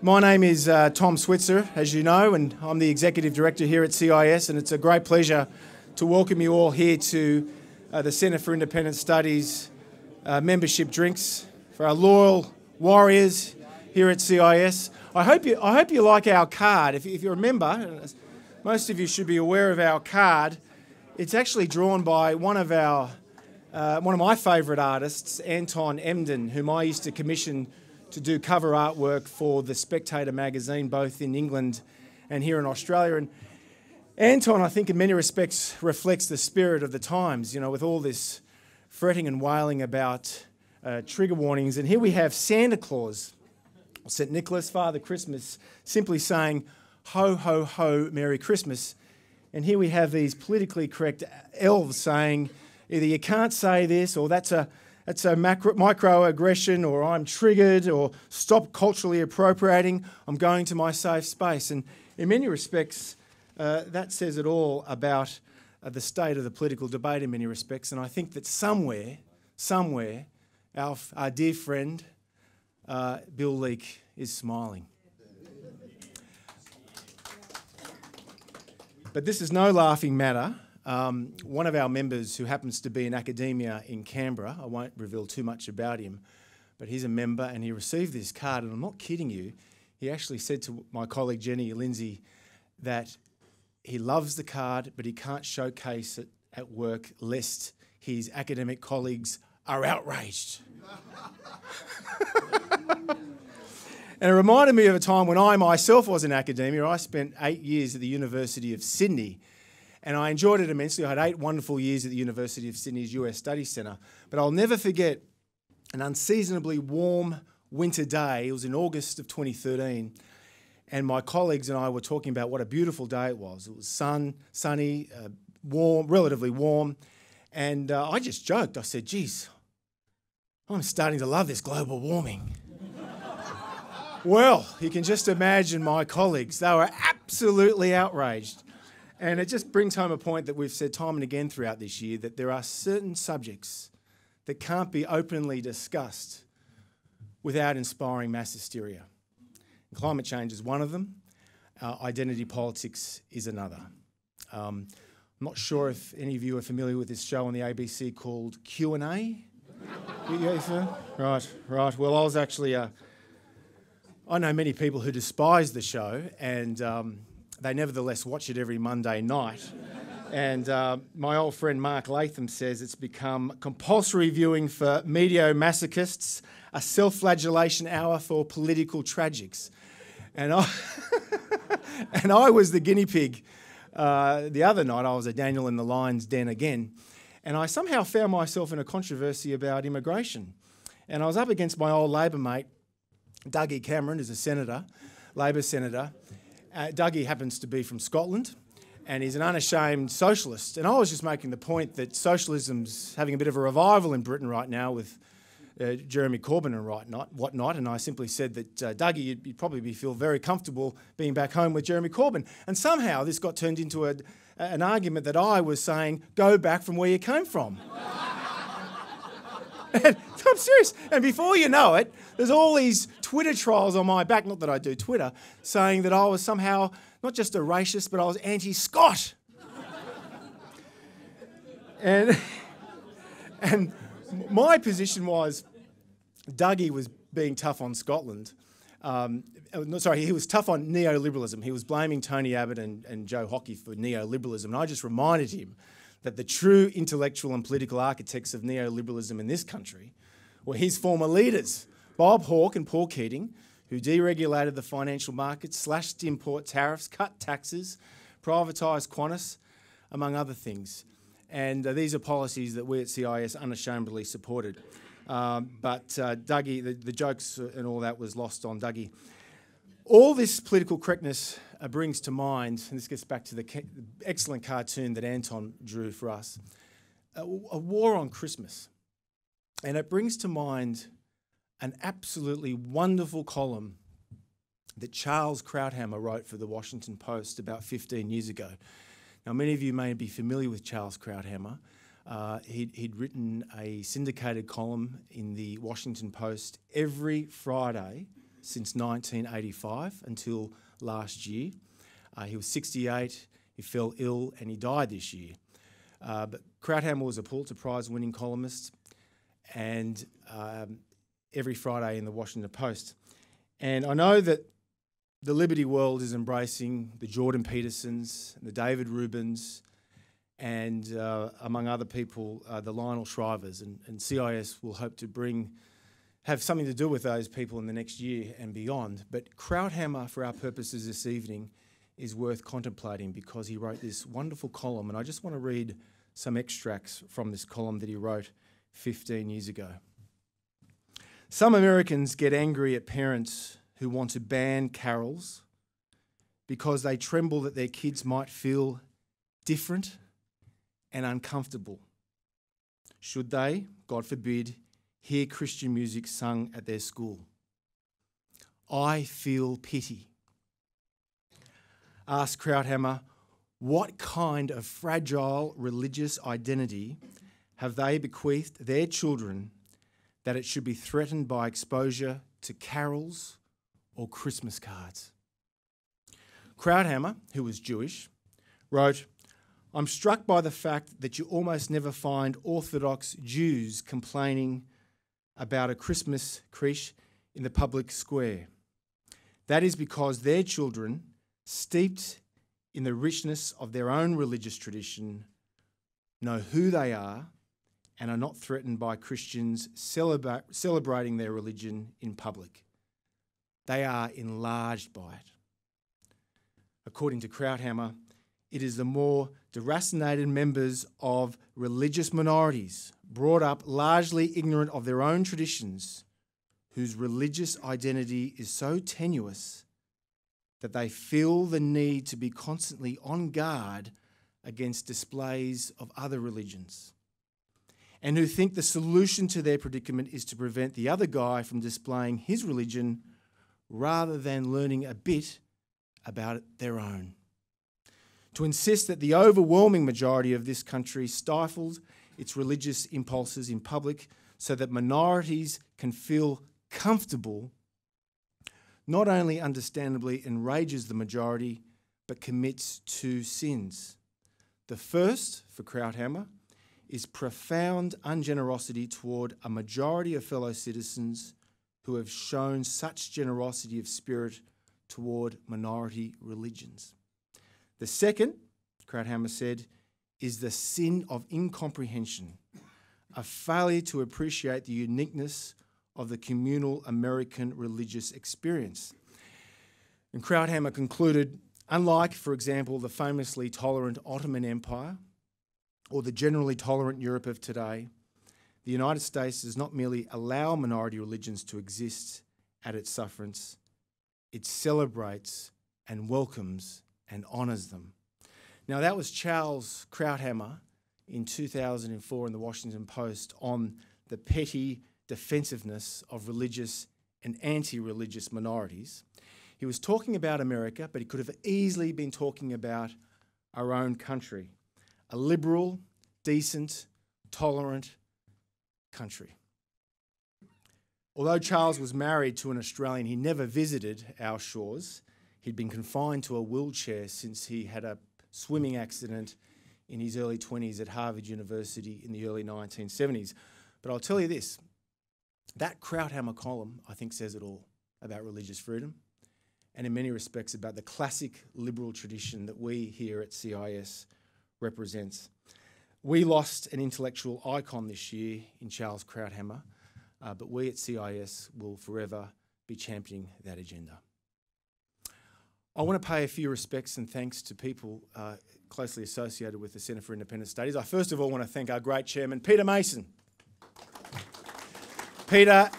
My name is uh, Tom Switzer, as you know, and I'm the Executive Director here at CIS, and it's a great pleasure to welcome you all here to uh, the Centre for Independent Studies uh, membership drinks for our loyal warriors here at CIS. I hope you, I hope you like our card. If, if you remember, most of you should be aware of our card. It's actually drawn by one of our, uh, one of my favourite artists, Anton Emdin, whom I used to commission to do cover artwork for the Spectator magazine, both in England and here in Australia. And Anton, I think, in many respects, reflects the spirit of the times, you know, with all this fretting and wailing about uh, trigger warnings. And here we have Santa Claus, St. Nicholas, Father Christmas, simply saying, Ho, ho, ho, Merry Christmas. And here we have these politically correct elves saying, either you can't say this or that's a that's a macro, microaggression, or I'm triggered, or stop culturally appropriating. I'm going to my safe space. And in many respects, uh, that says it all about uh, the state of the political debate in many respects. And I think that somewhere, somewhere, our, our dear friend uh, Bill Leak is smiling. But this is no laughing matter. Um, one of our members who happens to be in academia in Canberra, I won't reveal too much about him, but he's a member and he received this card, and I'm not kidding you. He actually said to my colleague Jenny Lindsay that he loves the card, but he can't showcase it at work lest his academic colleagues are outraged. and it reminded me of a time when I myself was in academia. I spent eight years at the University of Sydney and I enjoyed it immensely. I had eight wonderful years at the University of Sydney's US Studies Centre. But I'll never forget an unseasonably warm winter day. It was in August of 2013. And my colleagues and I were talking about what a beautiful day it was. It was sun, sunny, uh, warm, relatively warm. And uh, I just joked. I said, geez, I'm starting to love this global warming. well, you can just imagine my colleagues. They were absolutely outraged. And it just brings home a point that we've said time and again throughout this year that there are certain subjects that can't be openly discussed without inspiring mass hysteria. And climate change is one of them. Uh, identity politics is another. Um, I'm not sure if any of you are familiar with this show on the ABC called Q and A. right, right. Well, I was actually. Uh, I know many people who despise the show, and um, they nevertheless watch it every Monday night. and uh, my old friend Mark Latham says it's become compulsory viewing for media masochists, a self flagellation hour for political tragics. And I, and I was the guinea pig. Uh, the other night, I was a Daniel in the lion's den again. And I somehow found myself in a controversy about immigration. And I was up against my old Labor mate, Dougie Cameron, who's a senator, Labor senator. Uh, Dougie happens to be from Scotland and he's an unashamed socialist. And I was just making the point that socialism's having a bit of a revival in Britain right now with uh, Jeremy Corbyn and right not, whatnot. And I simply said that, uh, Dougie, you'd, you'd, probably feel very comfortable being back home with Jeremy Corbyn. And somehow this got turned into a, an argument that I was saying, go back from where you came from. and I'm serious. And before you know it, there's all these Twitter trolls on my back, not that I do Twitter, saying that I was somehow not just a racist, but I was anti Scot. and, and my position was Dougie was being tough on Scotland. Um, no, sorry, he was tough on neoliberalism. He was blaming Tony Abbott and, and Joe Hockey for neoliberalism. And I just reminded him that the true intellectual and political architects of neoliberalism in this country were his former leaders, Bob Hawke and Paul Keating, who deregulated the financial markets, slashed import tariffs, cut taxes, privatised Qantas, among other things. And uh, these are policies that we at CIS unashamedly supported. Um, but uh, Dougie, the, the, jokes and all that was lost on Dougie. All this political correctness uh, brings to mind, and this gets back to the ca- excellent cartoon that Anton drew for us, a, a war on Christmas. And it brings to mind an absolutely wonderful column that Charles Krauthammer wrote for the Washington Post about 15 years ago. Now, many of you may be familiar with Charles Krauthammer. Uh, he'd, he'd, written a syndicated column in the Washington Post every Friday since 1985 until last year. Uh, he was 68, he fell ill, and he died this year. Uh, but Krauthammer was a Pulitzer Prize winning columnist and um, every Friday in the Washington Post. And I know that the Liberty world is embracing the Jordan Petersons the David Rubins, and uh, among other people, uh, the Lionel Shrivers. And, and CIS will hope to bring, have something to do with those people in the next year and beyond. But Krauthammer, for our purposes this evening, is worth contemplating because he wrote this wonderful column. And I just want to read some extracts from this column that he wrote 15 years ago. Some Americans get angry at parents who want to ban carols because they tremble that their kids might feel different and uncomfortable. Should they, God forbid, hear Christian music sung at their school? I feel pity. Ask Krauthammer, what kind of fragile religious identity have they bequeathed their children that it should be threatened by exposure to carols or Christmas cards? Krauthammer, who was Jewish, wrote, I'm struck by the fact that you almost never find Orthodox Jews complaining about a Christmas creche in the public square. That is because their children, steeped in the richness of their own religious tradition, know who they are and are not threatened by Christians celebra- celebrating their religion in public. They are enlarged by it. According to Krauthammer, it is the more deracinated members of religious minorities, brought up largely ignorant of their own traditions, whose religious identity is so tenuous that they feel the need to be constantly on guard against displays of other religions, and who think the solution to their predicament is to prevent the other guy from displaying his religion rather than learning a bit about their own. To insist that the overwhelming majority of this country stifles its religious impulses in public so that minorities can feel comfortable, not only understandably enrages the majority, but commits two sins. The first, for Krauthammer, is profound ungenerosity toward a majority of fellow citizens who have shown such generosity of spirit toward minority religions. The second, Krauthammer said, is the sin of incomprehension, a failure to appreciate the uniqueness of the communal American religious experience. And Krauthammer concluded unlike, for example, the famously tolerant Ottoman Empire or the generally tolerant Europe of today, the United States does not merely allow minority religions to exist at its sufferance, it celebrates and welcomes and honours them. Now, that was Charles Krauthammer in 2004 in the Washington Post on the petty defensiveness of religious and anti religious minorities. He was talking about America, but he could have easily been talking about our own country a liberal, decent, tolerant country. Although Charles was married to an Australian, he never visited our shores. He'd been confined to a wheelchair since he had a swimming accident in his early 20s at Harvard University in the early 1970s. But I'll tell you this that Krauthammer column, I think, says it all about religious freedom and, in many respects, about the classic liberal tradition that we here at CIS represents. We lost an intellectual icon this year in Charles Krauthammer, uh, but we at CIS will forever be championing that agenda. I want to pay a few respects and thanks to people uh, closely associated with the Centre for Independent Studies. I first of all want to thank our great chairman, Peter Mason. Peter,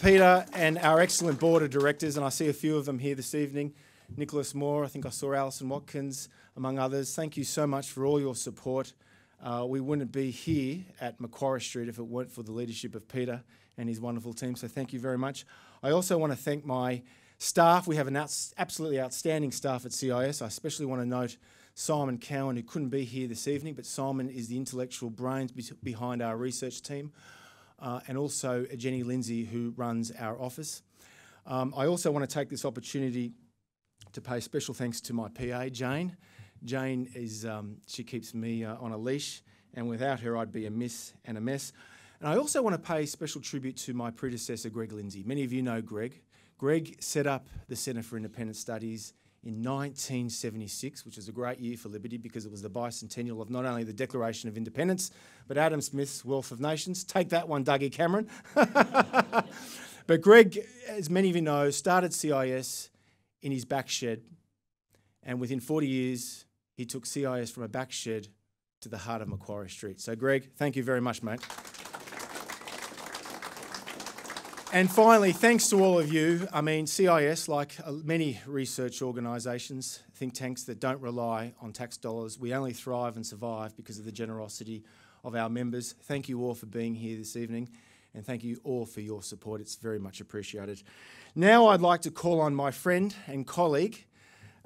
Peter, and our excellent board of directors, and I see a few of them here this evening. Nicholas Moore, I think I saw Alison Watkins, among others. Thank you so much for all your support. Uh, we wouldn't be here at Macquarie Street if it weren't for the leadership of Peter and his wonderful team, so thank you very much. I also want to thank my Staff, we have an absolutely outstanding staff at CIS. I especially want to note Simon Cowan, who couldn't be here this evening, but Simon is the intellectual brains be behind our research team, uh, and also Jenny Lindsay, who runs our office. Um, I also want to take this opportunity to pay special thanks to my PA, Jane. Jane is, um, she keeps me uh, on a leash, and without her, I'd be a miss and a mess. And I also want to pay special tribute to my predecessor, Greg Lindsay. Many of you know Greg. Greg set up the Centre for Independent Studies in 1976, which was a great year for Liberty because it was the bicentennial of not only the Declaration of Independence, but Adam Smith's Wealth of Nations. Take that one, Dougie Cameron. but Greg, as many of you know, started CIS in his back shed, and within 40 years, he took CIS from a back shed to the heart of Macquarie Street. So, Greg, thank you very much, mate. And finally, thanks to all of you. I mean, CIS, like uh, many research organisations, think tanks that don't rely on tax dollars, we only thrive and survive because of the generosity of our members. Thank you all for being here this evening, and thank you all for your support. It's very much appreciated. Now, I'd like to call on my friend and colleague,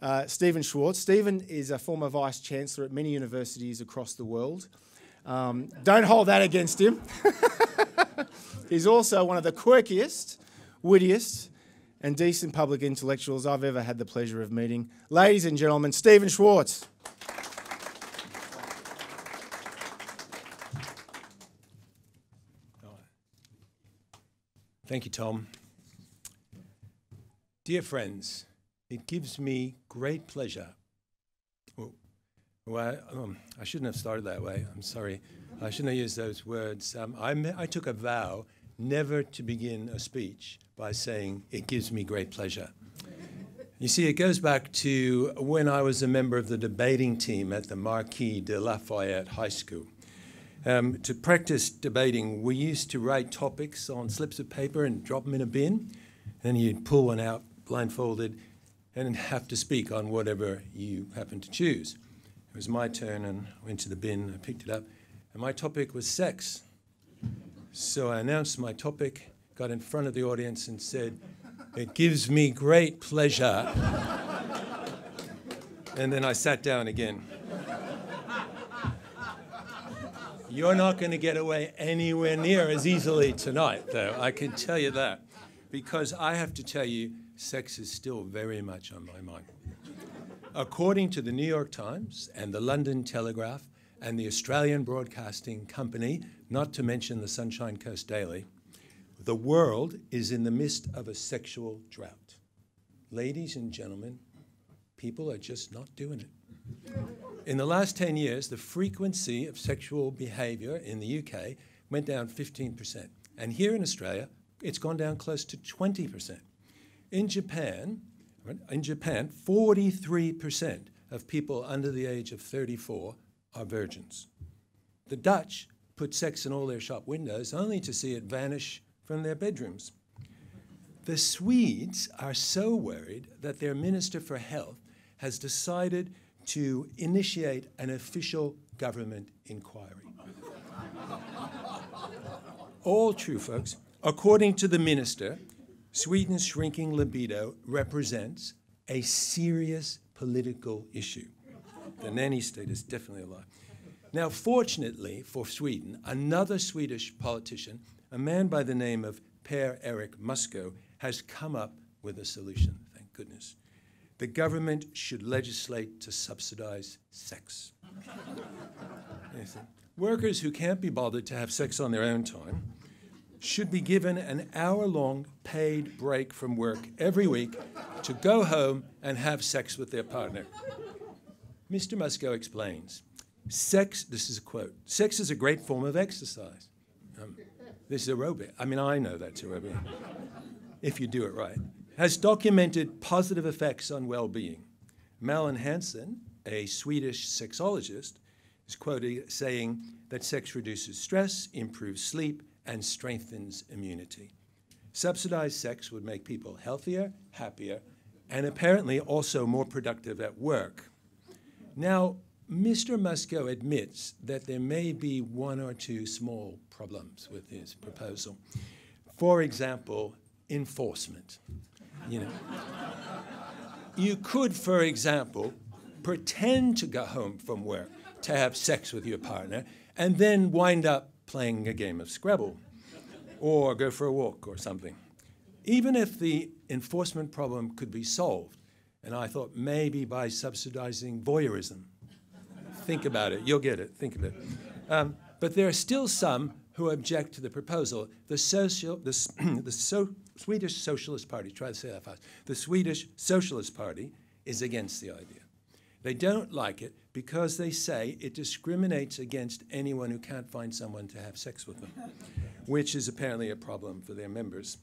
uh, Stephen Schwartz. Stephen is a former vice chancellor at many universities across the world. Um, don't hold that against him. He's also one of the quirkiest, wittiest, and decent public intellectuals I've ever had the pleasure of meeting. Ladies and gentlemen, Stephen Schwartz. Thank you, Tom. Dear friends, it gives me great pleasure. Well, um, I shouldn't have started that way. I'm sorry. I shouldn't have used those words. Um, I, I took a vow never to begin a speech by saying, It gives me great pleasure. You see, it goes back to when I was a member of the debating team at the Marquis de Lafayette High School. Um, to practice debating, we used to write topics on slips of paper and drop them in a bin. Then you'd pull one out blindfolded and have to speak on whatever you happen to choose. It was my turn and I went to the bin, I picked it up, and my topic was sex. So I announced my topic, got in front of the audience, and said, It gives me great pleasure. and then I sat down again. You're not going to get away anywhere near as easily tonight, though, I can tell you that. Because I have to tell you, sex is still very much on my mind. According to the New York Times and the London Telegraph, and the Australian Broadcasting Company, not to mention the Sunshine Coast Daily, the world is in the midst of a sexual drought. Ladies and gentlemen, people are just not doing it. In the last 10 years, the frequency of sexual behavior in the UK went down 15%. And here in Australia, it's gone down close to 20%. In Japan, in Japan, 43% of people under the age of 34 are virgins. The Dutch put sex in all their shop windows only to see it vanish from their bedrooms. The Swedes are so worried that their Minister for Health has decided to initiate an official government inquiry. all true, folks. According to the minister, Sweden's shrinking libido represents a serious political issue. The nanny state is definitely alive. Now, fortunately for Sweden, another Swedish politician, a man by the name of Per-Erik Musko, has come up with a solution, thank goodness. The government should legislate to subsidize sex. Workers who can't be bothered to have sex on their own time should be given an hour long paid break from work every week to go home and have sex with their partner. Mr. Musko explains sex, this is a quote, sex is a great form of exercise. Um, this is aerobic. I mean, I know that's aerobic, if you do it right. Has documented positive effects on well being. Malin Hansen, a Swedish sexologist, is quoted saying that sex reduces stress, improves sleep, and strengthens immunity. Subsidized sex would make people healthier, happier, and apparently also more productive at work. Now, Mr. Musko admits that there may be one or two small problems with his proposal. For example, enforcement. You know, you could, for example, pretend to go home from work to have sex with your partner and then wind up playing a game of Scrabble or go for a walk or something. even if the enforcement problem could be solved, and I thought maybe by subsidizing voyeurism. think about it, you'll get it, think of it. Um, but there are still some who object to the proposal. The, social, the, the so, Swedish Socialist Party, try to say that fast, the Swedish Socialist Party is against the idea. They don't like it because they say it discriminates against anyone who can't find someone to have sex with them, which is apparently a problem for their members.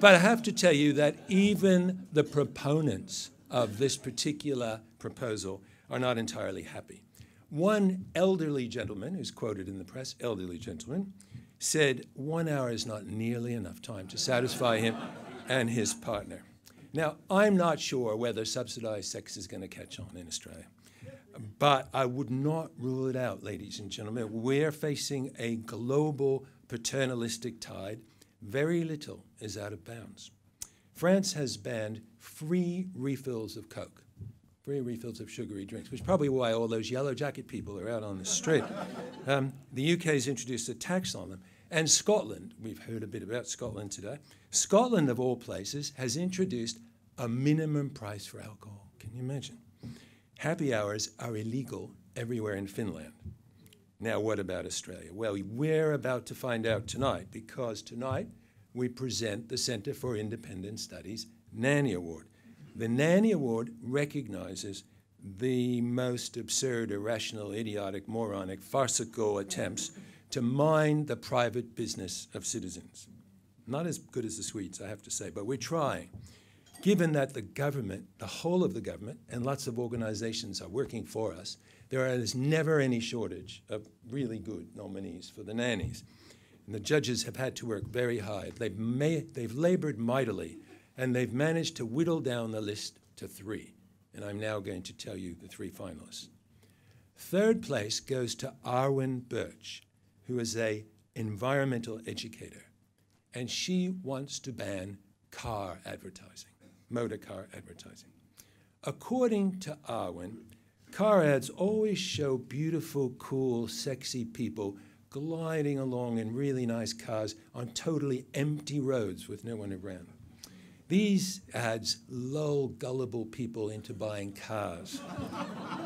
But I have to tell you that even the proponents of this particular proposal are not entirely happy. One elderly gentleman, who's quoted in the press, elderly gentleman, said one hour is not nearly enough time to satisfy him and his partner. Now, I'm not sure whether subsidized sex is going to catch on in Australia, but I would not rule it out, ladies and gentlemen. We're facing a global paternalistic tide. Very little is out of bounds. France has banned free refills of Coke, free refills of sugary drinks, which is probably why all those yellow jacket people are out on the street. Um, the UK has introduced a tax on them. And Scotland, we've heard a bit about Scotland today. Scotland, of all places, has introduced a minimum price for alcohol. Can you imagine? Happy hours are illegal everywhere in Finland. Now, what about Australia? Well, we're about to find out tonight because tonight we present the Centre for Independent Studies Nanny Award. The Nanny Award recognizes the most absurd, irrational, idiotic, moronic, farcical attempts to mine the private business of citizens. Not as good as the Swedes, I have to say, but we're trying. Given that the government, the whole of the government, and lots of organizations are working for us, there is never any shortage of really good nominees for the nannies. And the judges have had to work very hard. They've, they've labored mightily, and they've managed to whittle down the list to three. And I'm now going to tell you the three finalists. Third place goes to Arwen Birch who is a environmental educator, and she wants to ban car advertising, motor car advertising. According to Arwen, car ads always show beautiful, cool, sexy people gliding along in really nice cars on totally empty roads with no one around. These ads lull gullible people into buying cars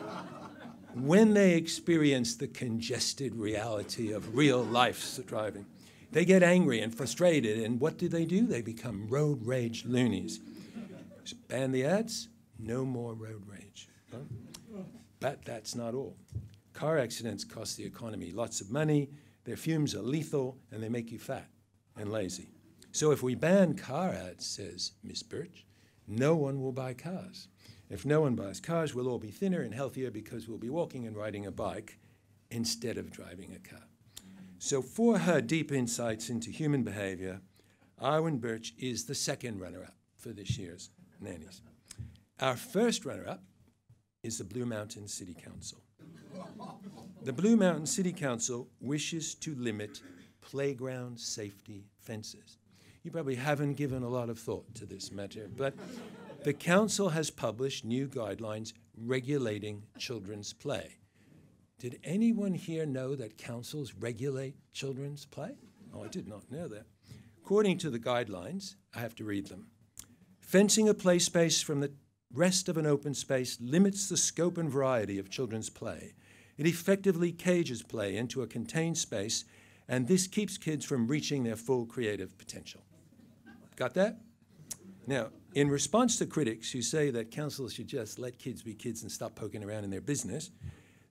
when they experience the congested reality of real life driving, they get angry and frustrated, and what do they do? They become road rage loonies. Ban the ads, no more road rage. But that's not all. Car accidents cost the economy lots of money, their fumes are lethal, and they make you fat and lazy. So if we ban car ads, says Miss Birch, no one will buy cars. If no one buys cars, we'll all be thinner and healthier because we'll be walking and riding a bike instead of driving a car. So, for her deep insights into human behavior, Arwen Birch is the second runner up for this year's Nannies. Our first runner up is the Blue Mountain City Council. The Blue Mountain City Council wishes to limit playground safety fences. You probably haven't given a lot of thought to this matter, but the Council has published new guidelines regulating children's play. Did anyone here know that councils regulate children's play? Oh, I did not know that. According to the guidelines, I have to read them. Fencing a play space from the rest of an open space limits the scope and variety of children's play. It effectively cages play into a contained space, and this keeps kids from reaching their full creative potential. Got that? Now, in response to critics who say that councils should just let kids be kids and stop poking around in their business,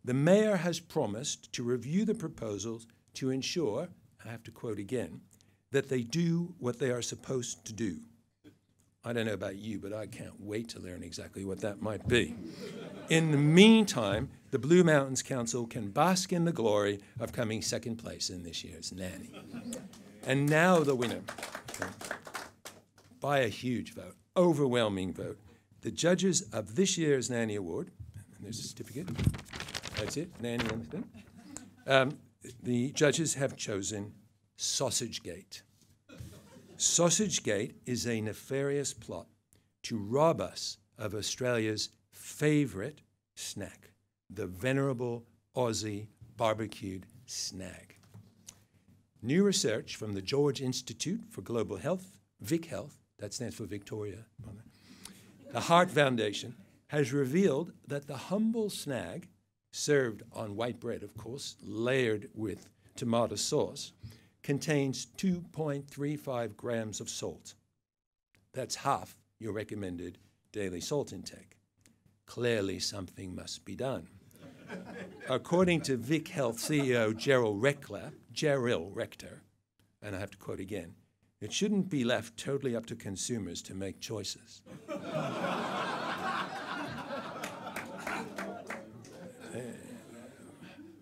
the mayor has promised to review the proposals to ensure, I have to quote again, that they do what they are supposed to do. I don't know about you, but I can't wait to learn exactly what that might be. In the meantime, the Blue Mountains Council can bask in the glory of coming second place in this year's Nanny. And now the winner. By a huge vote, overwhelming vote. The judges of this year's Nanny Award, and there's a certificate, that's it, Nanny anything. Um, the judges have chosen Sausage Gate. Sausage Gate is a nefarious plot to rob us of Australia's favourite snack, the venerable Aussie barbecued snag. New research from the George Institute for Global Health, Vic Health, that stands for Victoria, the Heart Foundation, has revealed that the humble snag, served on white bread, of course, layered with tomato sauce, contains 2.35 grams of salt. That's half your recommended daily salt intake. Clearly, something must be done. According to Vic Health CEO Gerald Reckler, Jerril Rechter, and I have to quote again, it shouldn't be left totally up to consumers to make choices. Eh,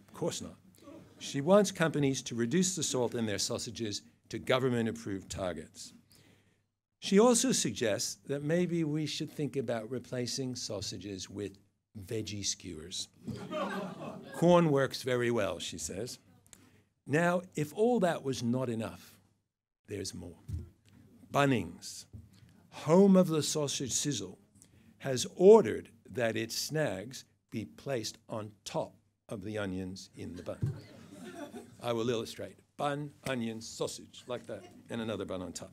of course not. She wants companies to reduce the salt in their sausages to government approved targets. She also suggests that maybe we should think about replacing sausages with veggie skewers. Corn works very well, she says. Now, if all that was not enough, there's more. Bunnings, home of the sausage sizzle, has ordered that its snags be placed on top of the onions in the bun. I will illustrate. Bun, onions, sausage, like that, and another bun on top.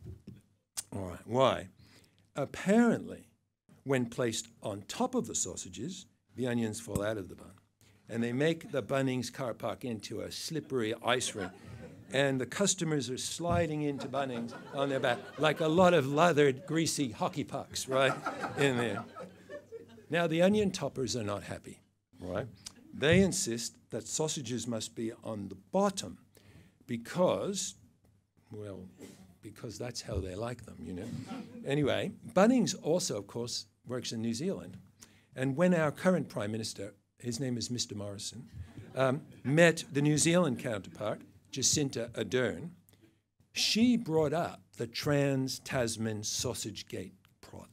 All right, why? Apparently, when placed on top of the sausages, the onions fall out of the bun. And they make the Bunnings car park into a slippery ice rink. And the customers are sliding into Bunnings on their back like a lot of lathered, greasy hockey pucks, right? In there. Now, the onion toppers are not happy, right? They insist that sausages must be on the bottom because, well, because that's how they like them, you know. anyway, Bunnings also, of course, works in New Zealand. And when our current Prime Minister, his name is Mr. Morrison, um, met the New Zealand counterpart, Jacinda Ardern, she brought up the Trans Tasman Sausage Gate problem.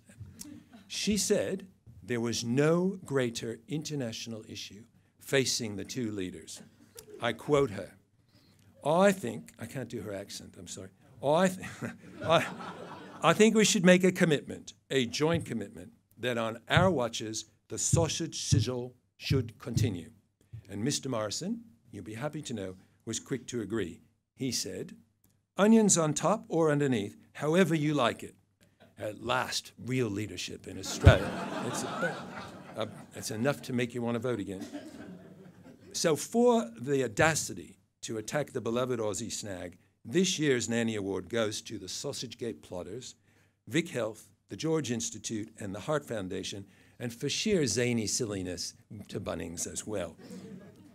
She said there was no greater international issue facing the two leaders. I quote her I think, I can't do her accent, I'm sorry. I, th- I, I think we should make a commitment, a joint commitment, that on our watches, the sausage sizzle should continue. And Mr. Morrison, you'll be happy to know, was quick to agree. He said, onions on top or underneath, however you like it. At last, real leadership in Australia. it's, uh, it's enough to make you want to vote again. So, for the audacity to attack the beloved Aussie snag, this year's Nanny Award goes to the Sausage Gate plotters, Vic Health, the George Institute, and the Heart Foundation, and for sheer zany silliness to Bunnings as well.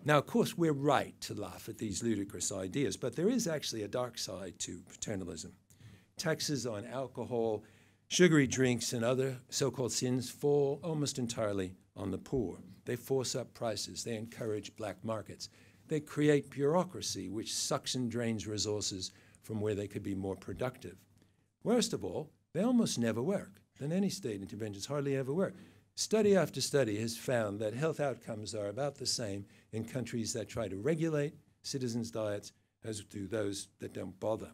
Now, of course, we're right to laugh at these ludicrous ideas, but there is actually a dark side to paternalism. Taxes on alcohol, sugary drinks, and other so called sins fall almost entirely on the poor. They force up prices, they encourage black markets, they create bureaucracy, which sucks and drains resources from where they could be more productive. Worst of all, they almost never work. Then any state interventions hardly ever work. Study after study has found that health outcomes are about the same in countries that try to regulate citizens' diets as do those that don't bother.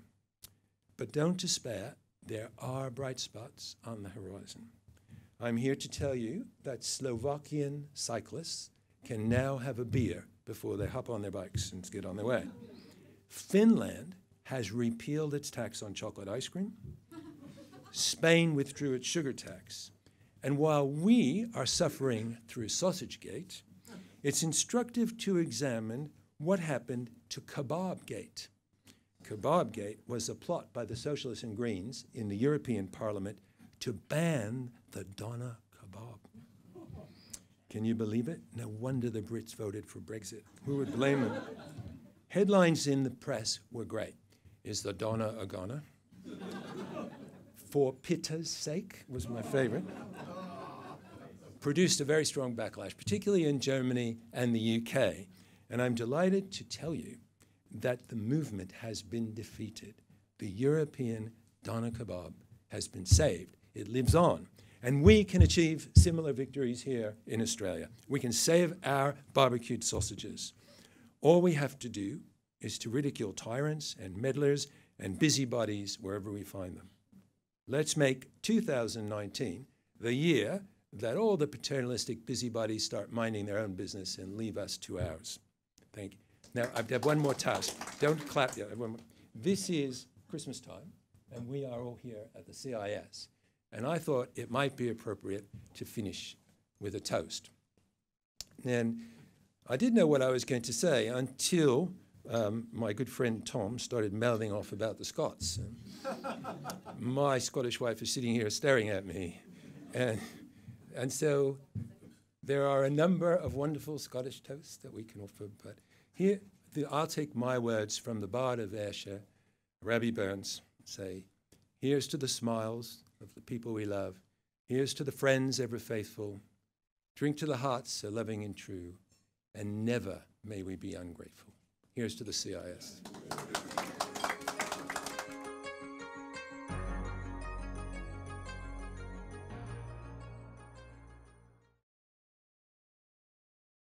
But don't despair, there are bright spots on the horizon. I'm here to tell you that Slovakian cyclists can now have a beer before they hop on their bikes and get on their way. Finland has repealed its tax on chocolate ice cream. Spain withdrew its sugar tax. And while we are suffering through Sausagegate, it's instructive to examine what happened to Kebabgate. Kebabgate was a plot by the Socialists and Greens in the European Parliament to ban the doner kebab. Can you believe it? No wonder the Brits voted for Brexit. Who would blame them? Headlines in the press were great. Is the doner a goner? For Pitta's sake was my favorite. Produced a very strong backlash, particularly in Germany and the UK. And I'm delighted to tell you that the movement has been defeated. The European doner kebab has been saved. It lives on. And we can achieve similar victories here in Australia. We can save our barbecued sausages. All we have to do is to ridicule tyrants and meddlers and busybodies wherever we find them. Let's make 2019 the year that all the paternalistic busybodies start minding their own business and leave us to ours. Thank you. Now, I have one more task. Don't clap yet. this is Christmas time, and we are all here at the CIS. And I thought it might be appropriate to finish with a toast. And I didn't know what I was going to say until um, my good friend Tom started mouthing off about the Scots. My Scottish wife is sitting here staring at me. And, and so there are a number of wonderful Scottish toasts that we can offer, but here the, I'll take my words from the Bard of Ayrshire, Rabbie Burns, say, Here's to the smiles of the people we love. Here's to the friends ever faithful. Drink to the hearts so loving and true, and never may we be ungrateful. Here's to the CIS.